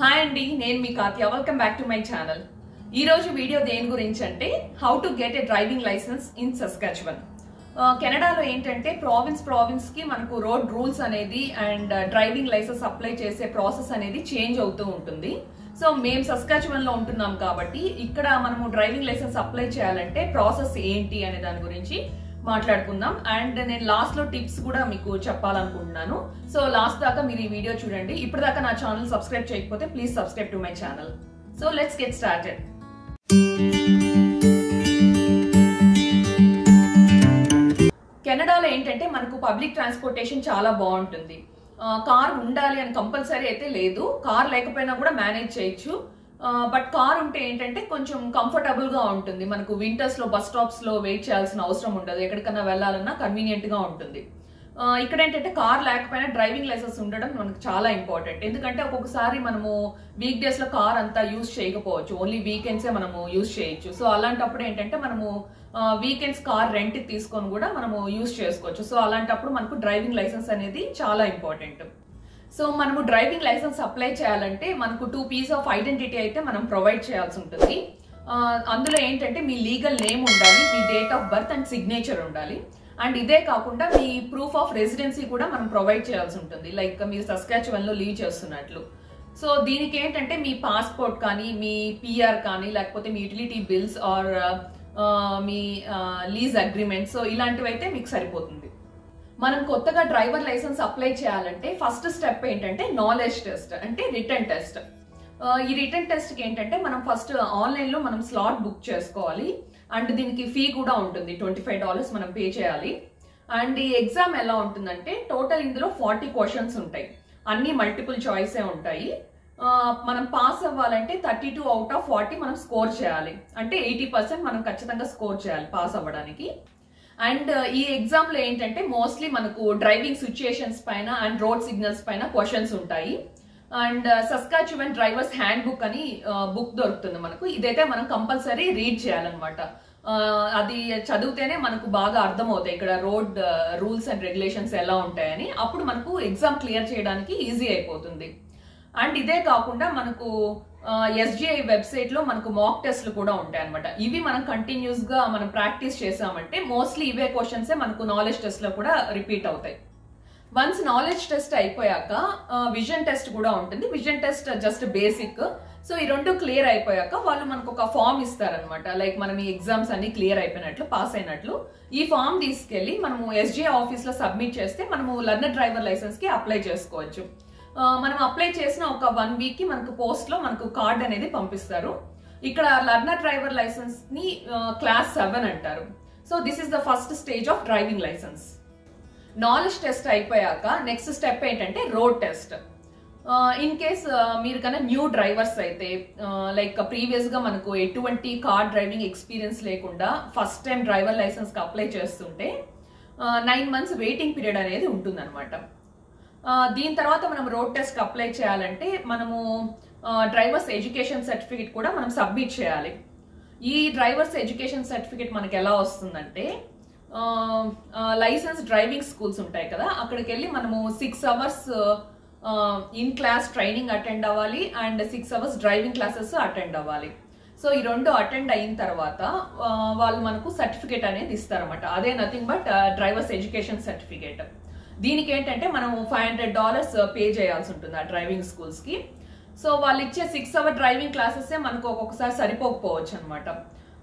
Hi అండి నేను మీ Katya welcome back to my channel ఈ రోజు వీడియో దేని గురించి అంటే how to get a driving licence in Saskatchewan కెనడాలో ఏంటంటే ప్రావిన్స్ ప్రావిన్స్కి మనకు రోడ్ రూల్స్ అనేది అండ్ డ్రైవింగ్ లైసెన్స్ అప్లై చేసే ప్రాసెస్ అనేది చేంజ్ అవుతూ ఉంటుంది. సో మేము సస్కాచ్వన్లో ఉంటున్నాం కాబట్టి ఇక్కడ మనము డ్రైవింగ్ లైసెన్స్ అప్లై చేయాలంటే ప్రాసెస్ ఏంటి అనే దాని గురించి మాట్లాడుకుందాం. అండ్ నేను లాస్ట్లో టిప్స్ కూడా మీకు చెప్పాలనుకుంటున్నాను. సో లాస్ట్ దాకా మీరు ఈ వీడియో చూడండి. ఇప్పటిదాకా నా ఛానల్ సబ్స్క్రైబ్ చేయకపోతే please subscribe to my channel. So let's get started కెనడాలో ఏంటంటే మనకు పబ్లిక్ ట్రాన్స్పోర్టేషన్ చాలా బాగుంటుంది. కార్ ఉండాలి అని కంపల్సరీ అయితే లేదు. కార్ లేకపోయినా కూడా మేనేజ్ చేయొచ్చు. బట్ కార్ ఉంటే ఏంటంటే కొంచెం కంఫర్టబుల్గా ఉంటుంది. మనకు వింటర్స్లో బస్ స్టాప్స్లో వెయిట్ చేయాల్సిన అవసరం ఉండదు. ఎక్కడికన్నా వెళ్ళాలన్నా కన్వీనియంట్గా ఉంటుంది. ఇక్కడ ఏంటంటే కార్ లేకపోయినా డ్రైవింగ్ లైసెన్స్ ఉండడం మనకు చాలా ఇంపార్టెంట్ ఎందుకంటే ఒక్కొక్కసారి మనము వీక్ డేస్లో కార్ అంతా యూజ్ చేయకపోవచ్చు. ఓన్లీ వీకెండ్సే మనము యూజ్ చేయొచ్చు. సో అలాంటప్పుడు ఏంటంటే మనము వీకెండ్స్ కార్ రెంట్ తీసుకొని కూడా మనము యూజ్ చేసుకోవచ్చు. సో అలాంటప్పుడు మనకు డ్రైవింగ్ లైసెన్స్ అనేది చాలా ఇంపార్టెంట్ సో మనము డ్రైవింగ్ లైసెన్స్ అప్లై చేయాలంటే మనకు టూ పీస్ ఆఫ్ ఐడెంటిటీ అయితే మనం ప్రొవైడ్ చేయాల్సి ఉంటుంది. అందులో ఏంటంటే మీ లీగల్ నేమ్ ఉండాలి మీ date of birth and signature ఉండాలి. అండ్ ఇదే కాకుండా మీ ప్రూఫ్ ఆఫ్ రెసిడెన్సీ కూడా మనం ప్రొవైడ్ చేయాల్సి ఉంటుంది. లైక్ మీరు సస్కాచువన్లో లీవ్ చేస్తున్నట్లు. సో దీనికి ఏంటంటే మీ పాస్పోర్ట్ కానీ మీ పిఆర్ కానీ లేకపోతే మీ యూటిలిటీ బిల్స్ ఆర్ మీ లీజ్ అగ్రిమెంట్ సో ఇలాంటివి అయితే మీకు సరిపోతుంది. మనం కొత్తగా డ్రైవర్ లైసెన్స్ అప్లై చేయాలంటే ఫస్ట్ స్టెప్ ఏంటంటే నాలెడ్జ్ టెస్ట్ అంటే రిటర్న్ టెస్ట్ ఈ రిటర్న్ టెస్ట్కి ఏంటంటే మనం ఫస్ట్ ఆన్లైన్లో మనం స్లాట్ బుక్ చేసుకోవాలి. అండ్ దీనికి ఫీ కూడా ఉంటుంది ట్వంటీ ఫైవ్ డాలర్స్ మనం పే చేయాలి. అండ్ ఈ ఎగ్జామ్ ఎలా ఉంటుందంటే టోటల్ ఇందులో ఫార్టీ క్వశ్చన్స్ ఉంటాయి. అన్ని మల్టిపుల్ చాయిసే ఉంటాయి. మనం పాస్ అవ్వాలంటే thirty two out of forty మనం స్కోర్ చేయాలి. అంటే ఎయిటీ పర్సెంట్ మనం ఖచ్చితంగా స్కోర్ చేయాలి పాస్ అవ్వడానికి. అండ్ uh, ఈ ఎగ్జామ్లో ఏంటంటే మోస్ట్లీ మనకు డ్రైవింగ్ సిచ్యుయేషన్స్ పైన అండ్ రోడ్ సిగ్నల్స్ పైన క్వశ్చన్స్ ఉంటాయి. అండ్ సస్కాచువన్ డ్రైవర్స్ హ్యాండ్ బుక్ అని uh, బుక్ దొరుకుతుంది మనకు. ఇదైతే మనం కంపల్సరీ రీడ్ చేయాలన్నమాట. Uh, అది చదివితేనే మనకు బాగా అర్థమవుతాయి. ఇక్కడ రోడ్ రూల్స్ అండ్ రెగ్యులేషన్స్ ఎలా ఉంటాయని. అప్పుడు మనకు ఎగ్జామ్ క్లియర్ చేయడానికి ఈజీ అయిపోతుంది. అండ్ ఇదే కాకుండా మనకు ఎస్జిఐ వెబ్సైట్లో మనకు మాక్ టెస్ట్లు కూడా ఉంటాయి అనమాట ఇవి మనం కంటిన్యూస్గా మనం ప్రాక్టీస్ చేసామంటే మోస్ట్లీ ఇవే క్వశ్చన్సే మనకు నాలెడ్జ్ టెస్ట్లో కూడా రిపీట్ అవుతాయి. వన్స్ నాలెడ్జ్ టెస్ట్ అయిపోయాక విజన్ టెస్ట్ కూడా ఉంటుంది. Vision test just basic so ఈ రెండు క్లియర్ అయిపోయాక వాళ్ళు మనకు ఒక ఫామ్ ఇస్తారనమాట లైక్ మనం ఈ ఎగ్జామ్స్ అన్ని క్లియర్ అయిపోయినట్లు పాస్ అయినట్లు. ఈ ఫామ్ తీసుకెళ్ళి మనము ఎస్జిఐ ఆఫీస్లో సబ్మిట్ చేస్తే మనము లర్నర్ డ్రైవర్ లైసెన్స్కి అప్లై చేసుకోవచ్చు. మనం అప్లై చేసిన ఒక వన్ వీక్కి మనకు పోస్ట్లో మనకు కార్డ్ అనేది పంపిస్తారు. ఇక్కడ లర్నర్ డ్రైవర్ లైసెన్స్ని క్లాస్ సెవెన్ అంటారు. So this is the first stage of driving licence knowledge test అయిపోయాక నెక్స్ట్ స్టెప్ ఏంటంటే రోడ్ టెస్ట్ ఇన్ కేస్ మీరు కన్నా న్యూ డ్రైవర్స్ అయితే లైక్ ప్రీవియస్గా మనకు ఎటువంటి కార్ డ్రైవింగ్ ఎక్స్పీరియన్స్ లేకుండా ఫస్ట్ టైం డ్రైవర్ లైసెన్స్కి అప్లై చేస్తుంటే నైన్ మంత్స్ వెయిటింగ్ పీరియడ్ అనేది ఉంటుందన్నమాట. దీని తర్వాత మనం రోడ్ టెస్ట్ అప్లై చేయాలంటే మనము డ్రైవర్స్ ఎడ్యుకేషన్ సర్టిఫికేట్ కూడా మనం సబ్మిట్ చేయాలి. ఈ డ్రైవర్స్ ఎడ్యుకేషన్ సర్టిఫికేట్ మనకి ఎలా వస్తుందంటే లైసెన్స్ డ్రైవింగ్ స్కూల్స్ ఉంటాయి కదా అక్కడికి వెళ్ళి మనము six hours in class training attend అవ్వాలి and six hours driving classes attend అవ్వాలి. సో ఈ రెండు అటెండ్ అయిన తర్వాత వాళ్ళు మనకు సర్టిఫికేట్ అనేది ఇస్తారన్నమాట. అదే nothing but drivers education certificate. దీనికి ఏంటంటే మనం ఫైవ్ హండ్రెడ్ డాలర్స్ పే చేయాల్సి ఉంటుంది ఆ డ్రైవింగ్ స్కూల్స్కి సో వాళ్ళు ఇచ్చే సిక్స్ అవర్ డ్రైవింగ్ క్లాసెస్ మనకు ఒక్కొక్కసారి సరిపోకపోవచ్చు అనమాట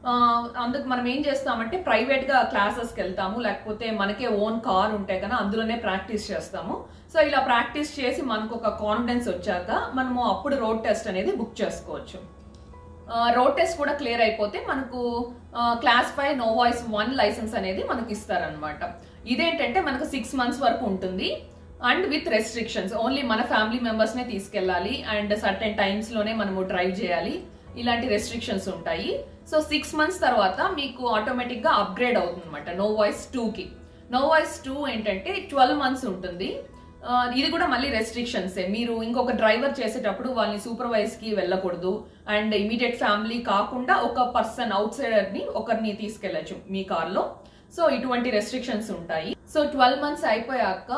uh, అందుకు మనం ఏం చేస్తామంటే ప్రైవేట్గా క్లాసెస్కి వెళ్తాము లేకపోతే మనకే ఓన్ కార్ ఉంటే కదా అందులోనే ప్రాక్టీస్ చేస్తాము. సో ఇలా ప్రాక్టీస్ చేసి మనకు ఒక కాన్ఫిడెన్స్ వచ్చాక మనము అప్పుడు రోడ్ టెస్ట్ అనేది బుక్ చేసుకోవచ్చు. రోడ్ టెస్ట్ కూడా క్లియర్ అయిపోతే మనకు class five novice one licence అనేది మనకి ఇస్తారనమాట ఇదేంటంటే మనకు సిక్స్ మంత్స్ వరకు ఉంటుంది. అండ్ విత్ రెస్ట్రిక్షన్స్ ఓన్లీ మన ఫ్యామిలీ మెంబర్స్నే తీసుకెళ్ళాలి. అండ్ సర్టెన్ టైమ్స్లోనే మనము డ్రైవ్ చేయాలి. ఇలాంటి రెస్ట్రిక్షన్స్ ఉంటాయి. సో సిక్స్ మంత్స్ తర్వాత మీకు ఆటోమేటిక్గా అప్గ్రేడ్ అవుతుంది అనమాట నో వాయిస్ టూకి నో వాయిస్ టూ ఏంటంటే ట్వెల్వ్ మంత్స్ ఉంటుంది. ఇది కూడా మళ్ళీ రెస్ట్రిక్షన్సే మీరు ఇంకొక డ్రైవర్ చేసేటప్పుడు వాళ్ళని సూపర్వైజ్కి వెళ్ళకూడదు. అండ్ ఇమీడియట్ ఫ్యామిలీ కాకుండా ఒక పర్సన్ అవుట్ సైడర్ని ఒకరిని తీసుకెళ్ళొచ్చు మీ కార్లో. సో ఇటువంటి రెస్ట్రిక్షన్స్ ఉంటాయి. సో ట్వెల్వ్ మంత్స్ అయిపోయాక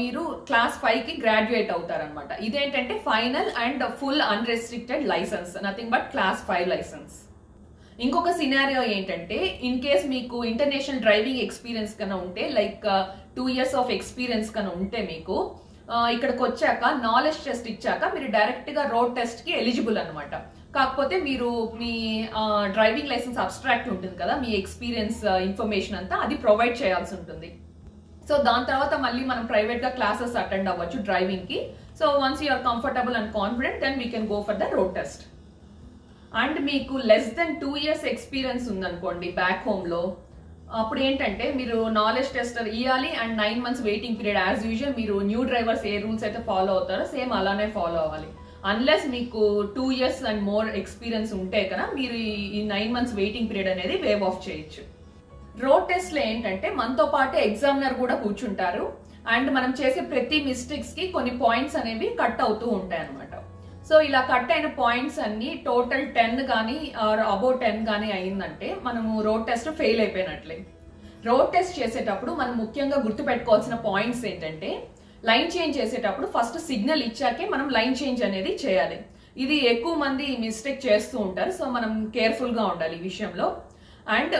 మీరు క్లాస్ ఫైవ్కి గ్రాడ్యుయేట్ అవుతారనమాట ఇదేంటంటే final and full unrestricted licence nothing but class five licence ఇంకొక సినారియో ఏంటంటే ఇన్ కేస్ మీకు ఇంటర్నేషనల్ డ్రైవింగ్ ఎక్స్పీరియన్స్ కన్నా ఉంటే like two years of experience కానీ ఉంటే మీకు ఇక్కడికి వచ్చాక నాలెడ్జ్ టెస్ట్ ఇచ్చాక మీరు డైరెక్ట్గా రోడ్ టెస్ట్కి ఎలిజిబుల్ అనమాట కాకపోతే మీరు మీ డ్రైవింగ్ లైసెన్స్ అబ్స్ట్రాక్ట్ ఉంటుంది కదా మీ ఎక్స్పీరియన్స్ ఇన్ఫర్మేషన్ అంతా అది ప్రొవైడ్ చేయాల్సి ఉంటుంది. సో దాని తర్వాత మళ్ళీ మనం ప్రైవేట్గా క్లాసెస్ అటెండ్ అవ్వచ్చు డ్రైవింగ్కి so once you're comfortable and confident then we can go for the road test and మీకు less than two years experience ఉందనుకోండి బ్యాక్ హోమ్లో అప్పుడు ఏంటంటే మీరు నాలెడ్జ్ టెస్టర్ ఇవ్వాలి and nine months waiting period as usual మీరు న్యూ డ్రైవర్స్ ఏ రూల్స్ అయితే ఫాలో అవుతారో సేమ్ అలానే ఫాలో అవ్వాలి. అన్లెస్ మీకు two years and more experience ఉంటే కదా మీరు ఈ- నైన్ మంత్స్ వెయిటింగ్ పీరియడ్ అనేది వేవ్ ఆఫ్ చేయొచ్చు. రోడ్ టెస్ట్లో ఏంటంటే మనతో పాటు ఎగ్జామినర్ కూడా కూర్చుంటారు. అండ్ మనం చేసే ప్రతి మిస్టేక్స్కి కొన్ని పాయింట్స్ అనేవి కట్ అవుతూ ఉంటాయి అనమాట సో ఇలా కట్ అయిన పాయింట్స్ అన్ని టోటల్ టెన్ కానీ ఆర్ అబౌవ్ టెన్ కానీ అయిందంటే మనము రోడ్ టెస్ట్ ఫెయిల్ అయిపోయినట్లే. రోడ్ టెస్ట్ చేసేటప్పుడు మనం ముఖ్యంగా గుర్తుపెట్టుకోవాల్సిన పాయింట్స్ ఏంటంటే లైన్ చేంజ్ చేసేటప్పుడు ఫస్ట్ సిగ్నల్ ఇచ్చాకే మనం లైన్ చేంజ్ అనేది చేయాలి. ఇది ఎక్కువ మంది మిస్టేక్ చేస్తూ ఉంటారు సో మనం కేర్ఫుల్గా ఉండాలి ఈ విషయంలో. అండ్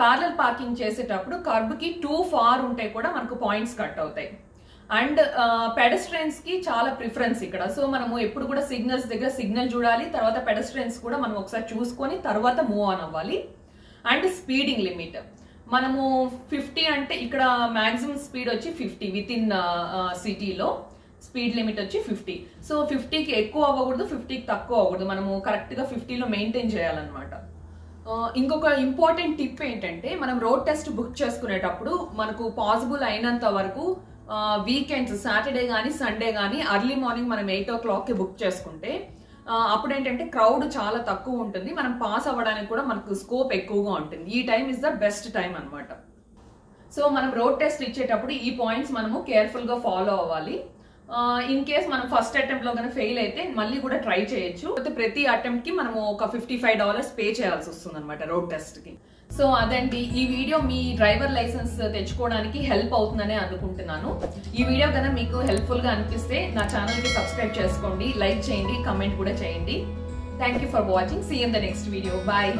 ప్యారల్ పార్కింగ్ చేసేటప్పుడు కర్బ్కి టూ ఫార్ ఉంటే కూడా మనకు పాయింట్స్ కట్ అవుతాయి. అండ్ పెడస్ట్రియన్స్కి చాలా ప్రిఫరెన్స్ ఇక్కడ. సో మనము ఎప్పుడు కూడా సిగ్నల్స్ దగ్గర సిగ్నల్ చూడాలి తర్వాత పెడస్ట్రియన్స్ కూడా మనం ఒకసారి చూసుకొని తర్వాత మూవ్ ఆన్ అవ్వాలి. And speeding limit. మనము ఫిఫ్టీ అంటే ఇక్కడ మాక్సిమం స్పీడ్ వచ్చి ఫిఫ్టీ విత్ ఇన్ సిటీలో స్పీడ్ లిమిట్ వచ్చి ఫిఫ్టీ. సో ఫిఫ్టీకి ఎక్కువ అవ్వకూడదు ఫిఫ్టీకి తక్కువ అవ్వకూడదు. మనము కరెక్ట్గా ఫిఫ్టీలో మెయింటైన్ చేయాలన్నమాట. ఇంకొక ఇంపార్టెంట్ టిప్ ఏంటంటే మనం రోడ్ టెస్ట్ బుక్ చేసుకునేటప్పుడు మనకు పాసిబుల్ అయినంత వరకు వీకెండ్స్ సాటర్డే కానీ సండే కానీ అర్లీ మార్నింగ్ మనం ఎయిట్ ఓ క్లాక్కి బుక్ చేసుకుంటే అప్పుడు ఏంటంటే క్రౌడ్ చాలా తక్కువ ఉంటుంది. మనం పాస్ అవ్వడానికి కూడా మనకు స్కోప్ ఎక్కువగా ఉంటుంది. ఈ time is the best time అనమాట సో మనం రోడ్ టెస్ట్ ఇచ్చేటప్పుడు ఈ పాయింట్స్ మనము కేర్ఫుల్గా ఫాలో అవ్వాలి. ఇన్ కేస్ మనం ఫస్ట్ అటెంప్ట్లో కానీ ఫెయిల్ అయితే మళ్ళీ కూడా ట్రై చేయొచ్చు. ప్రతి అటెంప్ట్కి మనము ఒక ఫిఫ్టీ ఫైవ్ డాలర్స్ పే చేయాల్సి వస్తుంది అనమాట రోడ్ టెస్ట్కి సో అదండి ఈ వీడియో మీ డ్రైవర్ లైసెన్స్ తెచ్చుకోవడానికి హెల్ప్ అవుతుందనే అనుకుంటున్నాను. ఈ వీడియో కనుక మీకు హెల్ప్ఫుల్గా అనిపిస్తే నా ఛానల్కి సబ్స్క్రైబ్ చేసుకోండి లైక్ చేయండి కమెంట్ కూడా చేయండి. Thank you for watching see you in the next video bye